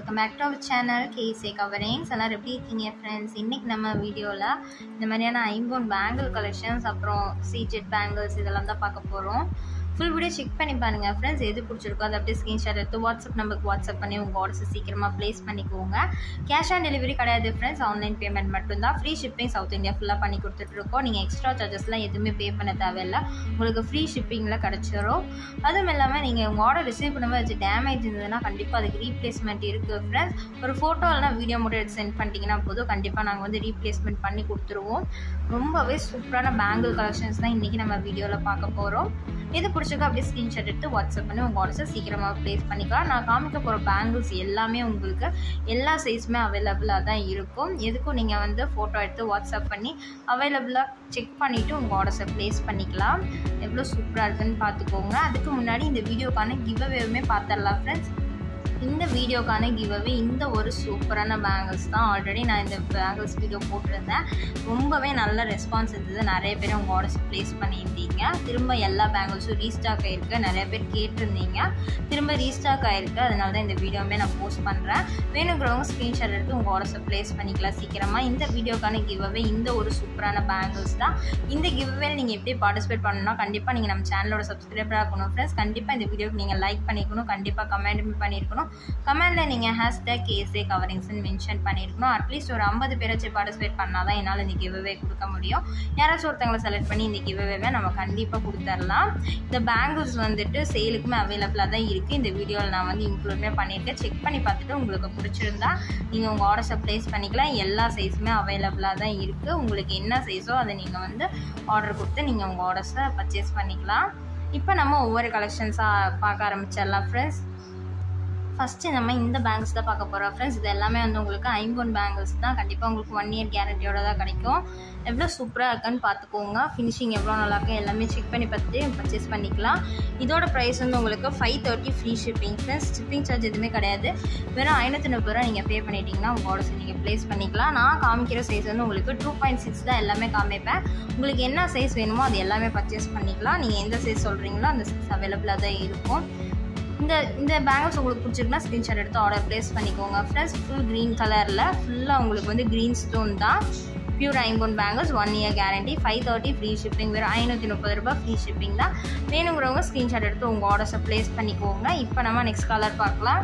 Welcome back to our channel KC coverings எல்லோரும் எப்படி இருக்கீங்க ஃப்ரெண்ட்ஸ் இன்றைக்கி நம்ம வீடியோவில் இந்த மாதிரியான ஐம்போன் பேங்கிள் கலெக்ஷன்ஸ் அப்புறம் சீஜெட் பேங்கிள்ஸ் இதெல்லாம் தான் பார்க்க போகிறோம் ஃபுல் வீடியோ செக் பண்ணி பாருங்கள் ஃப்ரெண்ட்ஸ் எது பிடிச்சிருக்கோ அதை அப்படியே ஸ்க்ரீன்ஷாட் எடுத்து வாட்ஸ்அப் நம்பருக்கு வாட்ஸ்அப் பண்ணி உங்கள் ஆர்டர்ஸ் சீக்கிரமாக ப்ளேஸ் பண்ணிக்கோங்க. கேஷ் ஆன் டெலிவரி கிடையாது ஃப்ரெண்ட்ஸ் ஆன்லைன் பேமெண்ட் மட்டும்தான். ஃப்ரீ ஷிப்பிங் சவுத் இந்தியா ஃபுல்லாக பண்ணி கொடுத்துட்ருக்கோம் நீங்கள் எக்ஸ்ட்ரா சார்ஜஸ்லாம் எதுவுமே பே பண்ண தேவையில்லை. உங்களுக்கு ஃப்ரீ ஷிப்பிங்கில் கிடச்சிரும். அதுவும் இல்லாமல் நீங்கள் உங்கள் ஆர்டர் ரிசீவ் பண்ணும்போது வச்சு டேமேஜ் இருந்ததுன்னா கண்டிப்பாக அதுக்கு ரீப்ளேஸ்மெண்ட் இருக்குது ஃப்ரெண்ட்ஸ் ஒரு ஃபோட்டோ இல்லைனா வீடியோ மட்டும் எடுத்து சென்ட் பண்ணிட்டீங்கன்னா போதும். கண்டிப்பாக நாங்கள் வந்து ரீப்ளேஸ்மெண்ட் பண்ணி கொடுத்துருவோம். ரொம்பவே சூப்பரான பேங்கிள் கலெக்ஷன்ஸ் தான் இன்றைக்கி நம்ம வீடியோவில் பார்க்க போகிறோம் எது பிடிச்சிருக்கோ அப்படியே ஸ்க்ரீன்ஷாட் எடுத்து வாட்ஸ்அப் பண்ணி உங்கள் ஆர்டர்ஸை சீக்கிரமாக ப்ளேஸ் பண்ணிக்கலாம். நான் காமிக்க போகிற பேங்கிள்ஸ் எல்லாமே உங்களுக்கு எல்லா சைஸுமே அவைலபிளாக தான் இருக்கும். எதுக்கும் நீங்கள் வந்து ஃபோட்டோ எடுத்து வாட்ஸ்அப் பண்ணி அவைலபிளாக செக் பண்ணிவிட்டு உங்கள் ஆர்டர்ஸை ப்ளேஸ் பண்ணிக்கலாம். எவ்வளோ சூப்பராக இருக்குன்னு பார்த்துக்கோங்க. அதுக்கு முன்னாடி இந்த வீடியோக்கான கிவ்அவேவுமே பார்த்துடலாம் ஃப்ரெண்ட்ஸ் இந்த வீடியோக்கான கிவ்அவே இந்த ஒரு சூப்பரான பேங்கிள்ஸ் தான். ஆல்ரெடி நான் இந்த பேங்கிள்ஸ் வீடியோ போட்டிருந்தேன். ரொம்பவே நல்ல ரெஸ்பான்ஸ் இருந்தது. நிறைய பேர் உங்கள் ஆர்டர்ஸ் ப்ளேஸ் பண்ணியிருந்தீங்க. திரும்ப எல்லா பேங்கிள்ஸும் ரீஸ்டாக் ஆகிருக்கு நிறைய பேர் கேட்டிருந்தீங்க. திரும்ப ரீஸ்டாக் ஆகிருக்கு அதனால தான் இந்த வீடியோவுமே நான் போஸ்ட் பண்ணுறேன் வேணுங்கிறவங்க ஸ்க்ரீன்ஷாட் எடுத்து உங்கள் ஆர்டர்ஸை ப்ளேஸ் பண்ணிக்கலாம். சீக்கிரமாக இந்த வீடியோக்கான கிவ்அவே இந்த ஒரு சூப்பரான பேங்கிள்ஸ் தான். இந்த கிவ்அவே நீங்கள் எப்படி பார்ட்டிசிபேட் பண்ணணும்னா கண்டிப்பாக நீங்கள் நம்ம சேனலோட சப்ஸ்கிரைபராக இருக்கணும் ஃப்ரெண்ட்ஸ் கண்டிப்பாக இந்த வீடியோக்கு நீங்கள் லைக் பண்ணிக்கணும். கண்டிப்பாக கமெண்ட் பண்ணியிருக்கணும் கமெண்டில் நீங்கள் ஹேஷ்டேக் ஏசே கவரிங்ஸ்ன்னு மென்ஷன் பண்ணியிருக்கணும் அட்லீஸ்ட் ஒரு ஐம்பது பேராச்சும் பார்ட்டிசிபேட் பண்ணால் தான் என்னால் இந்த கிவ்வே கொடுக்க முடியும். யாராச்சும் ஒருத்தவங்களை செலக்ட் பண்ணி இந்த கிவ்வேவை நம்ம கண்டிப்பாக கொடுத்துர்லாம். இந்த பேங்கிள்ஸ் வந்துட்டு சேலுக்குமே அவைலபிளாக தான் இருக்குது இந்த வீடியோவில் நான் வந்து இன்க்ளூட்மே பண்ணியிருக்கேன். செக் பண்ணி பார்த்துட்டு உங்களுக்கு பிடிச்சிருந்தா நீங்கள் உங்கள் ஆர்டர்ஸை ப்ளேஸ் பண்ணிக்கலாம். எல்லா சைஸுமே அவைலபிளாக தான் இருக்குது உங்களுக்கு என்ன சைஸோ அதை நீங்கள் வந்து ஆர்டர் கொடுத்து நீங்கள் உங்கள் ஆர்டர்ஸை பர்ச்சேஸ் பண்ணிக்கலாம். இப்போ நம்ம ஒவ்வொரு கலெக்ஷன்ஸாக பார்க்க ஆரம்பிச்சிடலாம் ஃப்ரெண்ட்ஸ் ஃபஸ்ட்டு நம்ம இந்த பேங்கிள்ஸ் தான் பார்க்க போகிறோம் ஃப்ரெண்ட்ஸ் இது எல்லாமே வந்து உங்களுக்கு ஐம்போன் பேங்கிள்ஸ் தான். கண்டிப்பாக உங்களுக்கு ஒன் இயர் கேரண்டியோட தான் கிடைக்கும். எவ்வளோ சூப்பராக இருக்குன்னு பார்த்துக்கோங்க. ஃபினிஷிங் எவ்வளோ நல்லா எல்லாமே செக் பண்ணி பார்த்துட்டு பர்ச்சேஸ் பண்ணிக்கலாம். இதோட ப்ரைஸ் வந்து உங்களுக்கு five thirty free shipping friends shipping charge எதுவுமே கிடையாது. வெறும் ஐநூற்றி முப்பது ரூபா நீங்கள் பே பண்ணிட்டீங்கன்னா உங்கள் ஆர்டர்ஸ் நீங்கள் ப்ளேஸ் பண்ணிக்கலாம். நான் காமிக்கிற சைஸ் வந்து உங்களுக்கு டூ பாயிண்ட் சிக்ஸ் தான் எல்லாமே காமிப்பேன். உங்களுக்கு என்ன சைஸ் வேணுமோ அது எல்லாமே பர்ச்சேஸ் பண்ணிக்கலாம். நீங்கள் எந்த சைஸ் சொல்கிறீங்களோ அந்த சைஸ் அவைலபிளாக தான் இருக்கும். இந்த இந்த பேங்கிள்ஸ் உங்களுக்கு பிடிச்சிருக்குன்னா ஸ்க்ரீன்ஷாட் எடுத்து ஆர்டர் ப்ளேஸ் பண்ணிக்கோங்க. ஃப்ரெண்ட்ஸ் ஃபுல் க்ரீன் கலரில் ஃபுல்லாக உங்களுக்கு வந்து க்ரீன் ஸ்டோன் தான். Pure ஐம்போன் bangles one year guarantee five thirty free shipping வெறும் ஐநூற்றி முப்பது ரூபாய் ஃப்ரீ ஷிப்பிங் தான். வேணுங்கிறவங்க ஸ்க்ரீன்ஷாட் எடுத்து உங்கள் ஆர்டர்ஸை ப்ளேஸ் பண்ணிக்கோங்க. இப்போ நம்ம நெக்ஸ்ட் கலர் பார்க்கலாம்.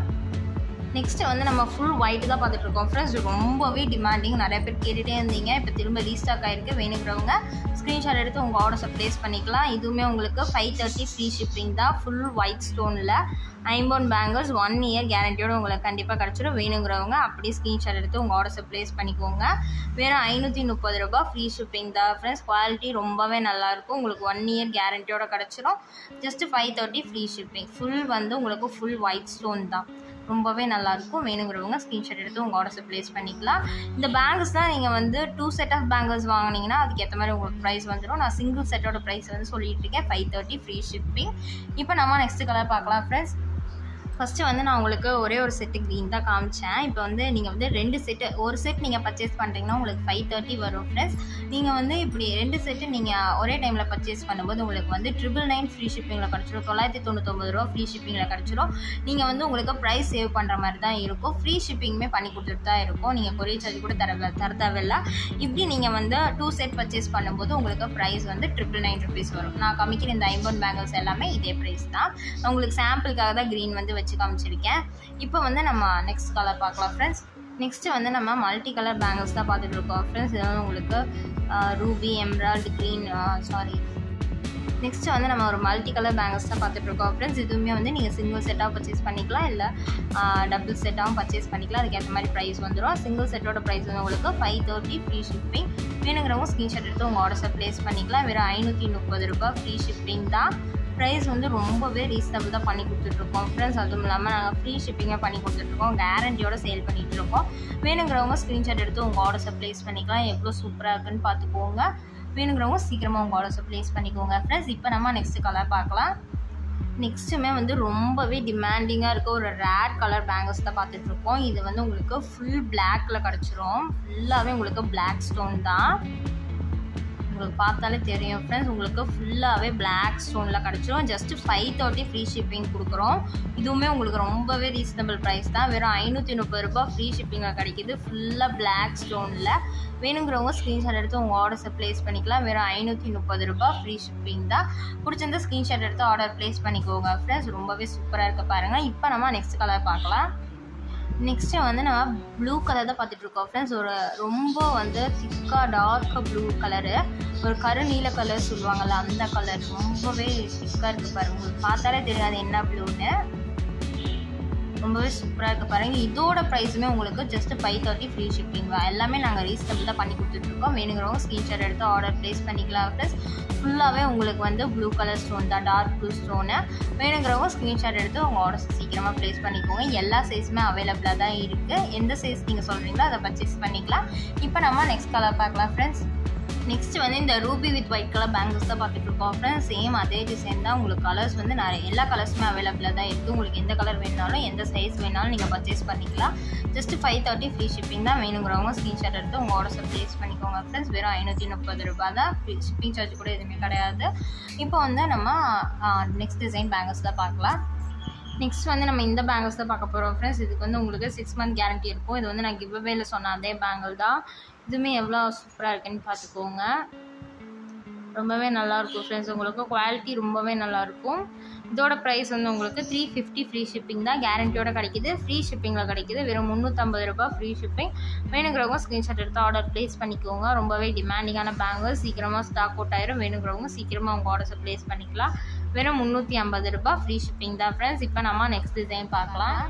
நெக்ஸ்ட்டு வந்து நம்ம ஃபுல் ஒயிட் தான் பார்த்துட்ருக்கோம் ஃப்ரெண்ட்ஸ் ரொம்பவே டிமாண்டிங் நிறைய பேர் கேட்டுகிட்டே இருந்தீங்க. இப்போ திரும்ப ரீஸ்டாக் ஆகிருக்கு வேணுங்கிறவங்க ஸ்க்ரீன்ஷாட் எடுத்து உங்கள் ஆர்டர்ஸை ப்ளேஸ் பண்ணிக்கலாம். இதுவுமே உங்களுக்கு ஃபைவ் தேர்ட்டி ஃப்ரீ ஷிப்பிங் தான். ஃபுல் ஒயிட் ஸ்டோனில் ஐம்போன் பேங்கிள்ஸ் ஒன் இயர் கேரண்டியோட உங்களுக்கு கண்டிப்பாக கிடச்சிடும் வேணுங்கிறவங்க அப்படியே ஸ்க்ரீன்ஷாட் எடுத்து உங்கள் ஆர்டர்ஸை ப்ளேஸ் பண்ணிக்கோங்க. வேறு ஐநூற்றி முப்பது ரூபா ஃப்ரீ ஷிப்பிங் தான். ஃப்ரெண்ட்ஸ் குவாலிட்டி ரொம்பவே நல்லாயிருக்கும் உங்களுக்கு ஒன் இயர் கேரண்டியோட கிடச்சிரும். Just five thirty free shipping full வந்து உங்களுக்கு ஃபுல் ஒயிட் ஸ்டோன் தான். ரொம்பவே நல்லாயிருக்கும் வேணுங்கிறவங்க ஸ்க்ரீன்ஷாட் எடுத்து உங்கள் ஆர்டர்ஸை ப்ளேஸ் பண்ணிக்கலாம். இந்த பேங்கிள்ஸ்லாம் நீங்கள் வந்து டூ செட் ஆஃப் பேங்கிள்ஸ் வாங்கினீங்கன்னா அதுக்கேற்ற மாதிரி உங்களுக்கு ப்ரைஸ் வந்துடும் நான் சிங்கிள் செட்டோட ப்ரைஸ் வந்து சொல்லிட்டு இருக்கேன். ஃபைவ் தேர்ட்டி ஃப்ரீ ஷிப்பிங் இப்போ நம்ம நெக்ஸ்ட் கலர் பார்க்கலாம் ஃப்ரெண்ட்ஸ் ஃபஸ்ட்டு வந்து நான் உங்களுக்கு ஒரே ஒரு செட்டு க்ரீன் தான் காமிச்சேன். இப்போ வந்து நீங்கள் வந்து ரெண்டு செட்டு ஒரு செட் நீங்கள் பர்ச்சேஸ் பண்ணுறீங்கன்னா உங்களுக்கு ஃபைவ் தேர்ட்டி வரும் ஃப்ரெண்ட்ஸ் நீங்கள் வந்து இப்படி ரெண்டு செட்டு நீங்கள் ஒரே டைமில் பர்ச்சேஸ் பண்ணும்போது உங்களுக்கு வந்து ட்ரிபிள் நைன் ஃப்ரீ ஷிப்பிங்கில் கிடச்சிரும். தொள்ளாயிரத்தி தொண்ணூத்தொம்பது ரூபா ஃப்ரீ ஷிப்பிங்கில் கிடச்சிரும். நீங்கள் வந்து உங்களுக்கு ப்ரைஸ் சேவ் பண்ணுற மாதிரி தான் இருக்கும். ஃப்ரீ ஷிப்பிங்குமே பண்ணி கொடுத்துட்டு தான் இருக்கும். நீங்கள் கொரியர் சார்ஜ் கூட தர தர தேவையில்ல. இப்படி நீங்கள் வந்து டூ செட் பர்ச்சேஸ் பண்ணும்போது உங்களுக்கு ப்ரைஸ் வந்து ட்ரிபிள் நைன் ருபீஸ் வரும். நான் காமிக்கிற இந்த ஐம்போன் பேங்கிள்ஸ் எல்லாமே இதே ப்ரைஸ் தான். உங்களுக்கு சாம்பிளுக்காக தான் க்ரீன் வந்து வச்சு காமிச்சிருக்கேன். இப்போ வந்து நம்ம நெக்ஸ்ட் கலர் பார்க்கலாம் ஃப்ரெண்ட்ஸ் நெக்ஸ்ட்டு வந்து நம்ம மல்டி கலர் பேங்கிள்ஸ் தான் பார்த்துட்டு இருக்கோம். ஃப்ரெண்ட்ஸ் இது வந்து உங்களுக்கு ruby emerald green sorry next வந்து நம்ம ஒரு மல்டி கலர் பேங்கிள்ஸ் தான் பார்த்துட்டு இருக்கோம். ஃப்ரெண்ட்ஸ் இதுவுமே வந்து நீங்கள் சிங்கிள் செட்டாக பர்ச்சேஸ் பண்ணிக்கலாம். இல்லை டபுள் செட்டாகவும் பர்ச்சேஸ் பண்ணிக்கலாம். அதுக்கேற்ற மாதிரி ப்ரைஸ் வந்துடும் சிங்கிள் செட்டோட ப்ரைஸ் வந்து உங்களுக்கு ஃபைவ் தேர்ட்டி ஃப்ரீ ஷிப்பிங் வேணுங்கிறவங்க ஸ்க்ரீன்ஷாட் எடுத்து உங்கள் ஆர்டர்ஸை ப்ளேஸ் பண்ணிக்கலாம். வெறும் ஐநூற்றி முப்பது ரூபாய் ஃப்ரீ ஷிப்பிங் தான். ப்ரைஸ் வந்து ரொம்பவே ரீசனபிள் தான் பண்ணி கொடுத்துட்ருக்கோம். ஃப்ரெண்ட்ஸ் அதுவும் இல்லாமல் நாங்கள் ஃப்ரீ ஷிப்பிங்காக பண்ணி கொடுத்துட்ருக்கோம். கேரண்டியோட சேல் பண்ணிகிட்ருக்கோம் வேணுங்கிறவங்க ஸ்க்ரீன்ஷாட் எடுத்து உங்கள் ஆர்டர்ஸை ப்ளேஸ் பண்ணிக்கலாம். எவ்வளோ சூப்பராக இருக்குன்னு பார்த்துக்கோங்க வேணுங்கிறவங்க சீக்கிரமாக உங்கள் ஆர்டர்ஸை ப்ளேஸ் பண்ணிக்கோங்க. ஃப்ரெண்ட்ஸ் இப்போ நம்ம நெக்ஸ்ட் கலர் பார்க்கலாம். நெக்ஸ்ட்டுமே வந்து ரொம்பவே டிமாண்டிங்காக இருக்க ஒரு ரேட் கலர் பேங்கிள்ஸ் தான் பார்த்துட்ருக்கோம் இது வந்து உங்களுக்கு ஃபுல் பிளாக்கில் கிடச்சிரும். ஃபுல்லாகவே உங்களுக்கு பிளாக் ஸ்டோன் தான். உங்களுக்கு பார்த்தாலே தெரியும் ஃப்ரெண்ட்ஸ் உங்களுக்கு ஃபுல்லாகவே பிளாக் ஸ்டோனில் கிடச்சிரும். Just five thirty free shipping கொடுக்குறோம். இதுவுமே உங்களுக்கு ரொம்பவே ரீசனபிள் ப்ரைஸ் தான். வெறும் ஐநூற்றி முப்பது ரூபாய் ஃப்ரீ ஷிப்பிங்காக கிடைக்கிது. ஃபுல்லாக பிளாக் ஸ்டோனில் வேணுங்கிறவங்க ஸ்க்ரீன்ஷாட் எடுத்து உங்கள் ஆர்டர்ஸை ப்ளேஸ் பண்ணிக்கலாம். வெறும் ஐநூற்றி முப்பது ரூபாய் ஃப்ரீ ஷிப்பிங் தான். பிடிச்சிருந்தா ஸ்க்ரீன்ஷாட் எடுத்து ஆர்டர் ப்ளேஸ் பண்ணிக்கோங்க ஃப்ரெண்ட்ஸ் ரொம்பவே சூப்பராக இருக்க பாருங்கள் இப்போ நம்ம நெக்ஸ்ட் கலர் பார்க்கலாம். நெக்ஸ்ட்டு வந்து நம்ம ப்ளூ கலர் தான் பார்த்துட்ருக்கோம் ஃப்ரெண்ட்ஸ் ஒரு ரொம்ப வந்து திக்காக டார்க்காக ப்ளூ கலரு ஒரு கரு நீல கலர் சொல்லுவாங்கள்ல அந்த கலர் ரொம்பவே திக்காக இருக்குது பாருங்க. உங்களுக்கு பார்த்தாலே தெரியாது என்ன ப்ளூன்னு ரொம்பவே சூப்பராக இருக்குது பாருங்கள் இதோட ப்ரைஸுமே உங்களுக்கு just five thirty free shipping தான். எல்லாமே நாங்கள் ரீசனபிள் தான் பண்ணி கொடுத்துட்ருக்கோம் வேணுங்கிறவங்க ஸ்க்ரீன்ஷாட் எடுத்து ஆர்டர் ப்ளேஸ் பண்ணிக்கலாம். ப்ளஸ் ஃபுல்லாகவே உங்களுக்கு வந்து ப்ளூ கலர் ஸ்டோன் தான் டார்க் ப்ளூ ஸ்டோனு வேணுங்கிறவங்க ஸ்க்ரீன்ஷாட் எடுத்து உங்கள் ஆர்டர்ஸ் சீக்கிரமாக ப்ளேஸ் பண்ணிக்கோங்க. எல்லா சைஸுமே அவைலபிளாக தான் இருக்குது எந்த சைஸ் நீங்கள் சொல்கிறீங்களோ அதை பர்ச்சேஸ் பண்ணிக்கலாம். இப்போ நம்ம நெக்ஸ்ட் கலர் பார்க்கலாம் ஃப்ரெண்ட்ஸ் நெக்ஸ்ட் வந்து இந்த ruby with white colour bangles தான் பார்த்துட்டு இருக்கோம் ஃப்ரெண்ட்ஸ் சேம் அதே டிசைன் தான். உங்களுக்கு கலர்ஸ் வந்து நிறைய எல்லா கலர்ஸுமே அவைலபிளாக தான் இருக்குது உங்களுக்கு எந்த கலர் வேணாலும் எந்த சைஸ் வேணாலும் நீங்கள் பர்ச்சேஸ் பண்ணிக்கலாம். Just five thirty free shipping தான் வேணுங்கிறவங்க ஸ்க்ரீன்ஷாட் எடுத்து உங்கள் ஆர்டர்ஸை ப்ளேஸ் பண்ணிக்கோங்க. ஃப்ரெண்ட்ஸ் வெறும் ஐநூற்றி முப்பது ரூபாய் தான். ஃப்ரீ ஷிப்பிங் சார்ஜ் கூட எதுவுமே கிடையாது. இப்போ வந்து நம்ம நெக்ஸ்ட் டிசைன் பேங்கிள்ஸ் தான் பார்க்கலாம். நெக்ஸ்ட் வந்து நம்ம இந்த பேங்கிள்ஸ் தான் பார்க்க போகிறோம் ஃப்ரெண்ட்ஸ் இதுக்கு வந்து உங்களுக்கு சிக்ஸ் மந்த் கேரண்டி இருக்கும். இது வந்து நான் கிவ் அவேல சொன்ன அதே பேங்கிள் தான். இதுவுமே எவ்வளோ சூப்பராக இருக்குன்னு பார்த்துக்கோங்க. ரொம்பவே நல்லாயிருக்கும் ஃப்ரெண்ட்ஸ் உங்களுக்கு குவாலிட்டி ரொம்பவே நல்லாயிருக்கும் இதோட ப்ரைஸ் வந்து உங்களுக்கு த்ரீ ஃபிஃப்டி ஃப்ரீ ஷிப்பிங் தான். கேரண்டியோட கிடைக்கிது. ஃப்ரீ ஷிப்பிங்கில் கிடைக்கிது. வெறும் முந்நூற்றம்பது ரூபாய் ஃப்ரீ ஷிப்பிங் வேணுங்கிறவங்க ஸ்க்ரீன்ஷாட் எடுத்து ஆர்டர் ப்ளேஸ் பண்ணிக்கோங்க. ரொம்பவே டிமாண்டிங்கான பேங்கிள் சீக்கிரமாக ஸ்டாக் அவுட் ஆயிரும். வேணுங்கிறவங்க சீக்கிரமாக உங்கள் ஆர்டர்ஸை ப்ளேஸ் பண்ணிக்கலாம். வெறும் முந்நூற்றி ஐம்பது ரூபாய் ஃப்ரீ ஷிப்பிங் தான் ஃப்ரெண்ட்ஸ் இப்போ நம்ம நெக்ஸ்ட் டிசைன் பார்க்கலாம்.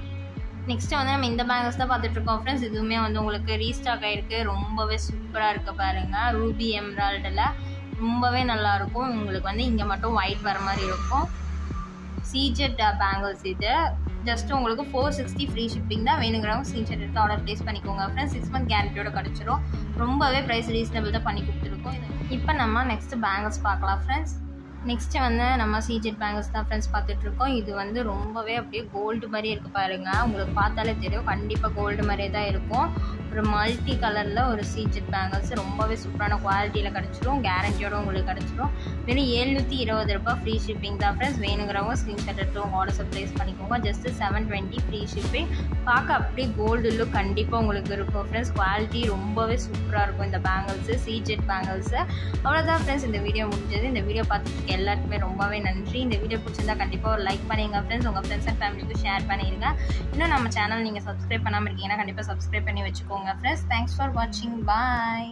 நெக்ஸ்ட்டு வந்து நம்ம இந்த பேங்கிள்ஸ் தான் பார்த்துட்டு இருக்கோம் ஃப்ரெண்ட்ஸ் இதுவுமே வந்து உங்களுக்கு ரீஸ்டாக் ஆகிருக்கு ரொம்பவே சூப்பராக இருக்க பாருங்கள் ரூபி எம்ரால்டில் ரொம்பவே நல்லாயிருக்கும் உங்களுக்கு வந்து இங்கே மட்டும் ஒயிட் வர மாதிரி இருக்கும். சீஜெட் பேங்கிள்ஸ் இது. ஜஸ்ட் உங்களுக்கு ஃபோர் சிக்ஸ்டி ஃப்ரீ ஷிப்பிங் தான் வேணுங்கிறவங்க ஸ்க்ரீன்ஷாட் எடுத்து ஆர்டர் ப்ளேஸ் பண்ணிக்கோங்க ஃப்ரெண்ட்ஸ் சிக்ஸ் மந்த் கேரண்டியோட கிடச்சிரும். ரொம்பவே ப்ரைஸ் ரீசனபிள் தான் பண்ணி கொடுத்துருக்கோம். இப்போ நம்ம நெக்ஸ்ட் பேங்கிள்ஸ் பார்க்கலாம் ஃப்ரெண்ட்ஸ் நெக்ஸ்ட்டு வந்து நம்ம சீஜெட் பேங்கிள்ஸ் தான் ஃப்ரெண்ட்ஸ் பார்த்துட்ருக்கோம். இது வந்து ரொம்பவே அப்படியே கோல்டு மாதிரி இருக்குது பாருங்கள் உங்களுக்கு பார்த்தாலே தெரியும். கண்டிப்பாக கோல்டு மாதிரியே தான் இருக்கும். ஒரு மல்டி கலரில் ஒரு சீஜெட் பேங்கிள்ஸ் ரொம்பவே சூப்பரான குவாலிட்டியில் கிடச்சிரும். கேரண்டியோட உங்களுக்கு கிடச்சிரும். வெறும் ஏழ்நூற்றி இருபது ரூபாய் ஃப்ரீ ஷிப்பிங் தான் ஃப்ரெண்ட்ஸ் வேணுங்கிறவங்க ஸ்க்ரீன்ஷாட் எடுத்து உங்கள் ஆர்டர்ஸை ப்ளேஸ் பண்ணிக்கோங்க. Just seven twenty free shipping பார்க்க அப்படியே கோல்டு லுக் கண்டிப்பாக உங்களுக்கு இருக்கும் ஃப்ரெண்ட்ஸ் குவாலிட்டி ரொம்பவே சூப்பராக இருக்கும் இந்த பேங்கிள்ஸு சீஜெட் பேங்கிள்ஸு அவ்வளோதான் ஃப்ரெண்ட்ஸ் இந்த வீடியோ முடிஞ்சது. இந்த வீடியோ பார்த்துட்டு எல்லாருக்குமே ரொம்பவே நன்றி. இந்த வீடியோ பிடிச்சிருந்தா கண்டிப்பாக ஒரு லைக் பண்ணிங்க ஃப்ரெண்ட்ஸ் உங்கள் ஃப்ரெண்ட்ஸ் அண்ட் ஃபேமிலிக்கு ஷேர் பண்ணிடுங்க இன்னும் நம்ம சேனல் நீங்கள் சப்ஸ்கிரைப் பண்ணாமல் இருக்கீங்கன்னா கண்டிப்பாக சப்ஸ்கிரைப் பண்ணி வச்சுக்கோங்க ஃப்ரெண்ட்ஸ் தேங்க்ஸ் ஃபார் வாட்சிங் பாய்